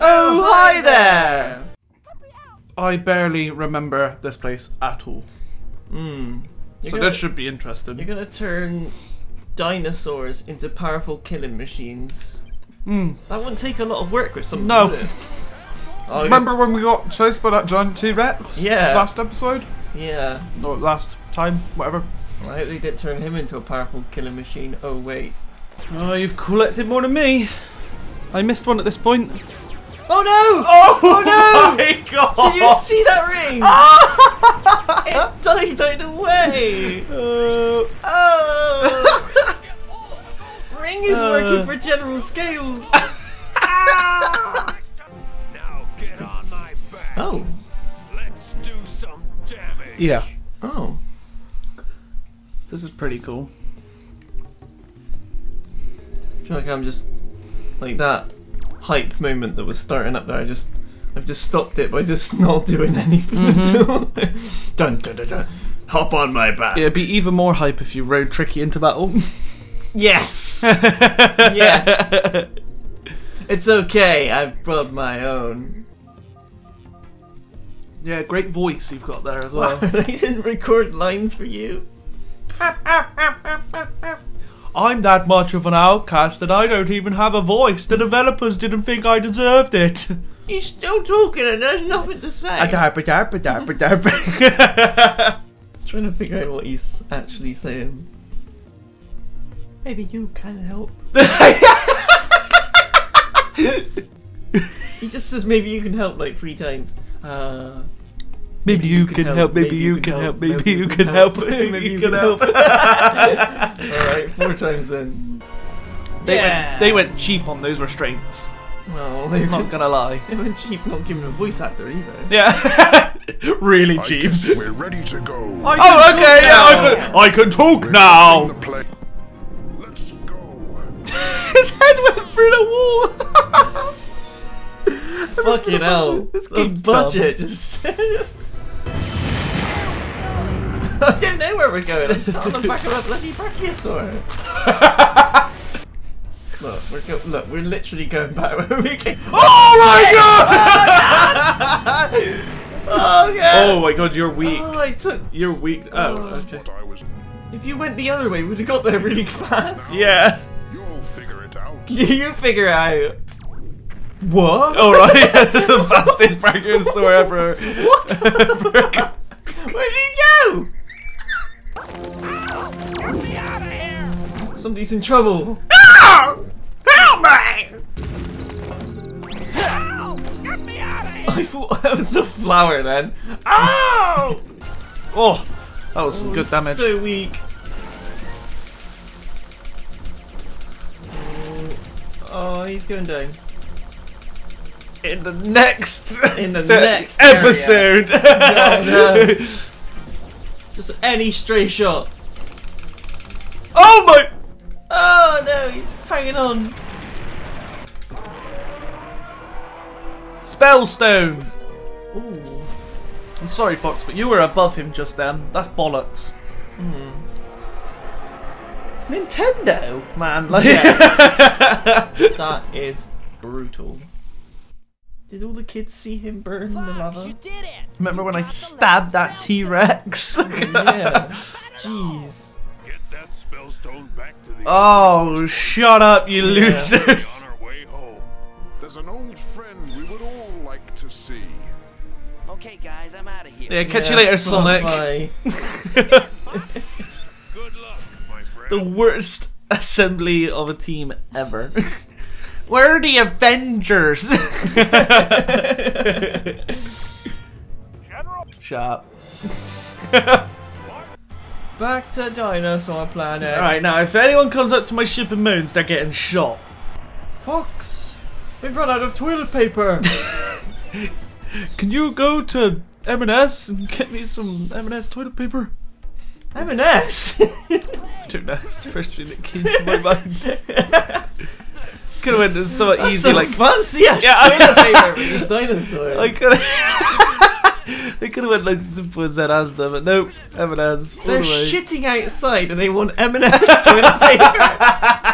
Oh, hi there! I barely remember this place at all. Hmm. So gonna- this should be interesting. You're gonna turn dinosaurs into powerful killing machines. Hmm. That wouldn't take a lot of work with some. No. Oh, Remember when we got chased by that giant T-Rex? Yeah. Last episode? Yeah. Or last time, whatever. I hope they didn't turn him into a powerful killing machine. Oh wait. Oh, you've collected more than me. I missed one at this point. Oh no! Oh, no! my god! Did you see that ring? it died out of the way. Uh, Oh! ring is Uh. working for General Scales. Now get on my back. Oh. Let's do some damage. yeah, Oh. this is pretty cool. I feel like I'm just like that hype moment that was starting up there. I just I've just stopped it by just not doing anything at mm-hmm. all. dun, dun, dun, dun. Hop on my back. It'd be even more hype if you rode Tricky into battle. Yes. yes. It's okay. I've brought my own. yeah, great voice you've got there as Wow, well. they didn't record lines for you. I'm that much of an outcast that I don't even have a voice. The developers didn't think I deserved it. You're still talking and there's nothing to say. Trying to figure out what he's actually saying. Maybe you can help. he just says maybe you can help like three times. Uh, Maybe you can help, maybe you can help, maybe you can help, maybe you can help. Alright, four times then. They, Yeah. went, they went cheap on those restraints. Well, they I'm not gonna lie. they went cheap not giving a voice actor either. Yeah, really I cheap. guess we're ready to go. Oh, okay, yeah, I can, I can talk The now. Let's go. His head went through the wall. Fucking hell. This the game's budget just. I don't know where we're going. I'm sat on the back of a bloody brachiosaur. look, we're go- look, we're literally going back where we came. Oh my god! Oh god! oh my god, you're weak. Oh, I took. You're weak. Oh, Oh. okay. What I was. If you went the other way, we'd have got there really fast. Yeah. You'll figure it out. you figure out. What? All right. the fastest brachiosaur ever. What? the? Where did he go? Somebody's in trouble. Help me! I thought that was a flower then. Oh! Oh, that was some oh, good damage. So weak. Oh, Oh, he's going down. In the next, In the next episode. no. Just any stray shot. Oh my! No, hanging on. Spellstone. Ooh. I'm sorry, Fox, but you were above him just then. That's bollocks. Hmm. Nintendo, man. Like, That is brutal. Did all the kids see him burn in the lava? did it! remember when I stabbed that T Rex? yeah. Jeez. Get that spellstone back to the. oh, shut up, you Yeah. losers. on our way home. There's an old friend we would all like to see. Okay, guys, I'm out of here. Yeah, catch you later, Sonic. Bye. Good luck, my friend. the worst assembly of a team ever. Where are the Avengers? Shut up. Back to dinosaur planet. Alright, now if anyone comes up to my ship and moons, they're getting shot. Fox, we've run out of toilet paper. Can you go to M&S and get me some M&S toilet paper? M&S. I don't know, it's the first thing that came to my mind. Could have went somewhat That's easy, some like fancy ass Yeah. toilet paper for these dinosaurs. I could I could have went like simple as that Asda, but nope, M&S. They're the shitting outside and they want M&S toilet paper.